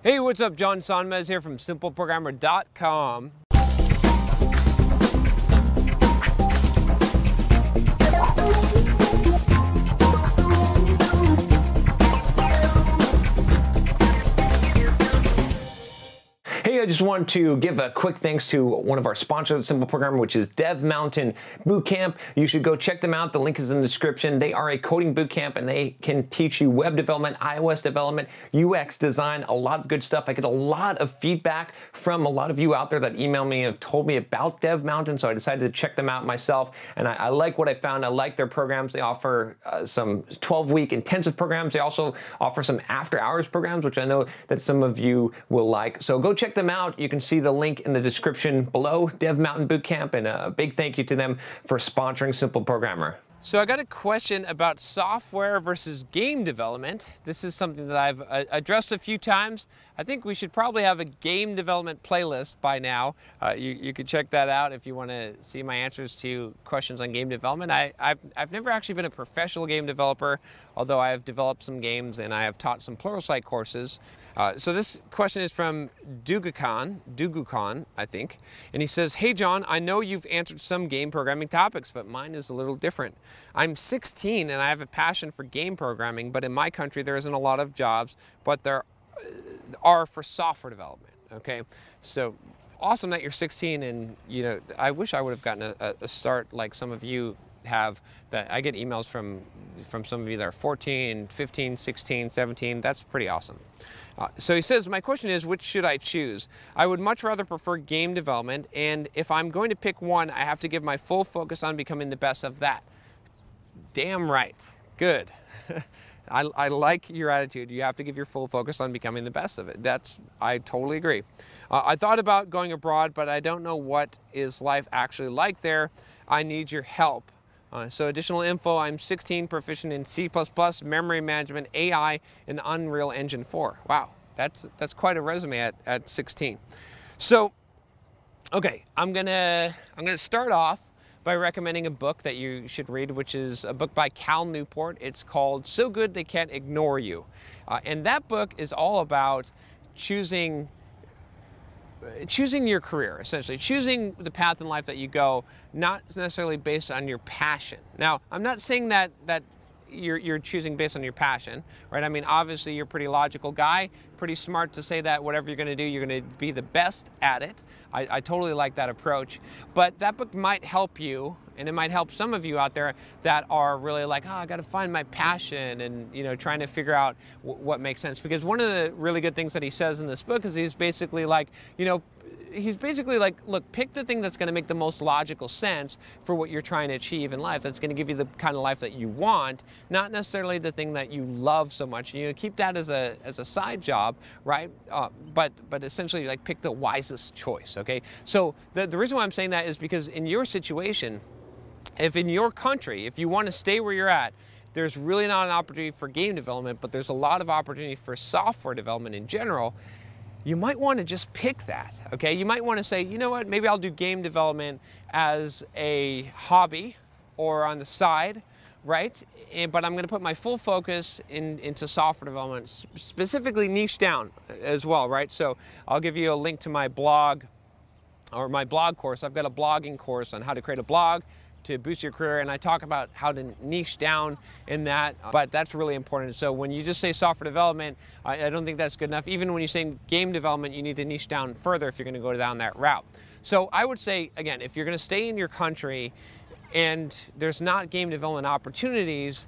Hey, what's up? John Sonmez here from SimpleProgrammer.com. Hey, I just want to give a quick thanks to one of our sponsors at Simple Programmer, which is Dev Mountain Bootcamp. You should go check them out. The link is in the description. They are a coding bootcamp and they can teach you web development, iOS development, UX design, a lot of good stuff. I get a lot of feedback from a lot of you out there that email me and have told me about Dev Mountain, so I decided to check them out myself. And I, I like what I found. I like their programs. They offer uh, some 12 week intensive programs. They also offer some after hours programs, which I know that some of you will like. So go check them out. You can see the link in the description below, Dev Mountain Bootcamp, and a big thank you to them for sponsoring Simple Programmer. So I got a question about software versus game development. This is something that I've uh, addressed a few times. I think we should probably have a game development playlist by now. Uh, you, you could check that out if you want to see my answers to questions on game development. I, have I've never actually been a professional game developer, although I have developed some games and I have taught some Pluralsight courses. Uh, so this question is from Dugukan, Dugukan, I think, and he says, Hey John, I know you've answered some game programming topics, but mine is a little different. I'm 16 and I have a passion for game programming, but in my country there isn't a lot of jobs, but there uh, are for software development. Okay, so awesome that you're 16 and you know I wish I would have gotten a, a start like some of you have that I get emails from from some of you that are 14, 15, 16, 17. That's pretty awesome. Uh, so he says, my question is, which should I choose? I would much rather prefer game development, and if I'm going to pick one, I have to give my full focus on becoming the best of that. Damn right. Good. I, I, like your attitude. You have to give your full focus on becoming the best of it. That's, I totally agree. Uh, I thought about going abroad, but I don't know what is life actually like there. I need your help. Uh, so additional info, I'm 16 proficient in C++, memory management, AI, and Unreal Engine 4. Wow, that's, that's quite a resume at, at 16. So, okay, I'm gonna, I'm gonna start off by recommending a book that you should read, which is a book by Cal Newport. It's called So Good They Can't Ignore You. Uh, and that book is all about choosing choosing your career, essentially, choosing the path in life that you go, not necessarily based on your passion. Now, I'm not saying that that you're, you're choosing based on your passion, right? I mean, obviously, you're a pretty logical guy, pretty smart to say that whatever you're going to do, you're going to be the best at it. I, I totally like that approach. But that book might help you, and it might help some of you out there that are really like, oh, I got to find my passion, and you know, trying to figure out what makes sense. Because one of the really good things that he says in this book is he's basically like, you know, he's basically like, look, pick the thing that's going to make the most logical sense for what you're trying to achieve in life. That's going to give you the kind of life that you want, not necessarily the thing that you love so much. You know, keep that as a as a side job, right? Uh, but but essentially, like pick the wisest choice. Okay. So the the reason why I'm saying that is because in your situation, if in your country, if you want to stay where you're at, there's really not an opportunity for game development, but there's a lot of opportunity for software development in general you might want to just pick that, okay? You might want to say, you know what, maybe I'll do game development as a hobby or on the side, right? And, but I'm going to put my full focus in, into software development, specifically niche down eh, as well, right? So I'll give you a link to my blog or my blog course. I've got a blogging course on how to create a blog, to boost your career. And I talk about how to niche down in that, uh, but that's really important. So when you just say software development, I, I don't think that's good enough. Even when you say game development, you need to niche down further if you're going to go down that route. So I would say, again, if you're going to stay in your country and there's not game development opportunities,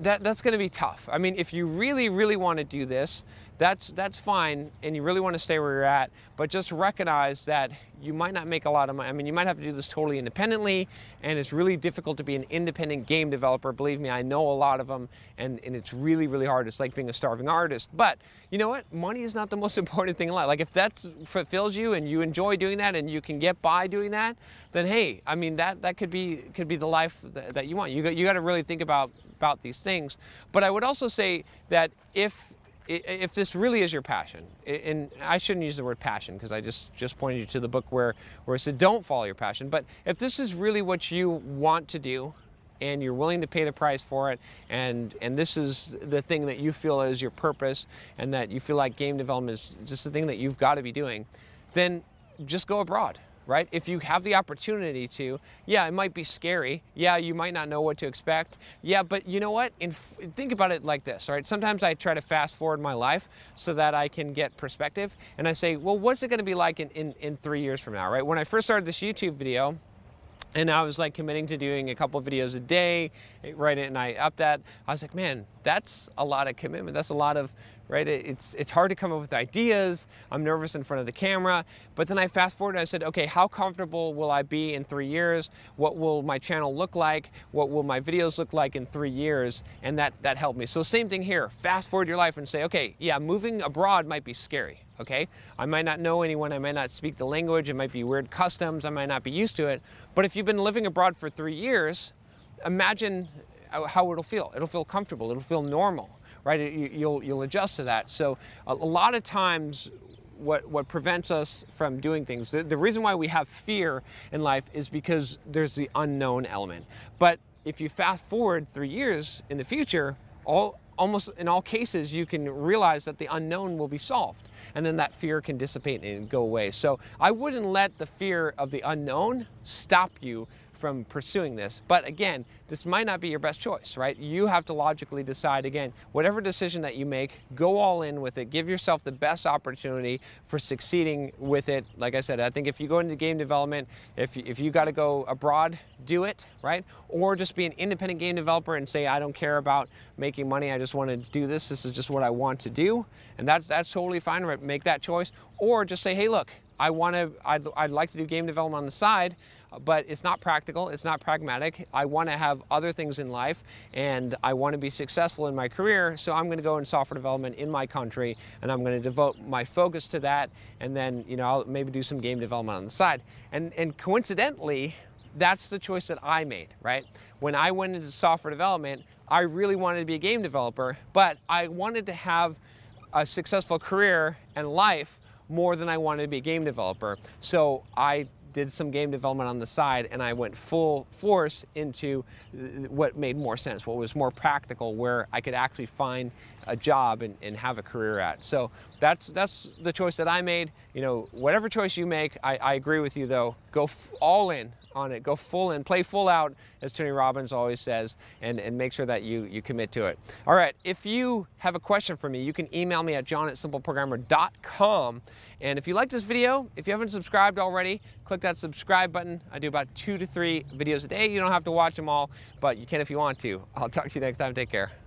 that, that's going to be tough. I mean, if you really, really want to do this, that's, that's fine, and you really want to stay where you're at, but just recognize that you might not make a lot of money. I mean, you might have to do this totally independently, and it's really difficult to be an independent game developer. Believe me, I know a lot of them, and, and it's really, really hard. It's like being a starving artist. But you know what? Money is not the most important thing in life. Like, if that fulfills you and you enjoy doing that and you can get by doing that, then hey, I mean, that, that could, be, could be the life that, that you want. You got, you got to really think about, about these things. But I would also say that if if this really is your passion, and I shouldn't use the word passion because I just, just pointed you to the book where, where it said don't follow your passion, but if this is really what you want to do and you're willing to pay the price for it, and, and this is the thing that you feel is your purpose, and that you feel like game development is just the thing that you've got to be doing, then just go abroad right? If you have the opportunity to, yeah, it might be scary. Yeah, you might not know what to expect. Yeah, but you know what? In, think about it like this, right? Sometimes I try to fast forward my life so that I can get perspective. And I say, well, what's it going to be like in, in, in three years from now, right? When I first started this YouTube video, and I was like committing to doing a couple videos a day, right? And I up that. I was like, man, that's a lot of commitment. That's a lot of right? It's, it's hard to come up with ideas. I'm nervous in front of the camera. But then I fast forward and I said, okay, how comfortable will I be in three years? What will my channel look like? What will my videos look like in three years? And that, that helped me. So same thing here. Fast forward your life and say, okay, yeah, moving abroad might be scary, okay? I might not know anyone. I might not speak the language. It might be weird customs. I might not be used to it. But if you've been living abroad for three years, imagine how it'll feel. It'll feel comfortable. It'll feel normal right? You'll, you'll adjust to that. So a, lot of times what, what prevents us from doing things. The, the, reason why we have fear in life is because there's the unknown element. But if you fast forward three years in the future, all, almost in all cases, you can realize that the unknown will be solved. And then that fear can dissipate and go away. So I wouldn't let the fear of the unknown stop you from pursuing this. But again, this might not be your best choice, right? You have to logically decide again, whatever decision that you make, go all in with it. Give yourself the best opportunity for succeeding with it. Like I said, I think if you go into game development, if, if you got to go abroad, do it, right? Or just be an independent game developer and say, I don't care about making money. I just want to do this. This is just what I want to do. And that's, that's totally fine. Make that choice. Or just say, hey, look, I want to, I'd, I'd like to do game development on the side, but it's not practical, it's not pragmatic. I want to have other things in life and I want to be successful in my career, so I'm going to go in software development in my country and I'm going to devote my focus to that and then, you know, I'll maybe do some game development on the side. And, and coincidentally, that's the choice that I made, right? When I went into software development, I really wanted to be a game developer, but I wanted to have a successful career and life more than I wanted to be a game developer. So I did some game development on the side and I went full force into uh, what made more sense, what was more practical, where I could actually find a job and, and have a career at. So that's that's the choice that I made. You know, whatever choice you make, I, I agree with you though. Go all in on it. Go full in, play full out, as Tony Robbins always says, and, and make sure that you, you commit to it. All right, if you have a question for me, you can email me at john at simpleprogrammer.com. And if you like this video, if you haven't subscribed already, click that subscribe button. I do about two to three videos a day. You don't have to watch them all, but you can if you want to. I'll talk to you next time. Take care.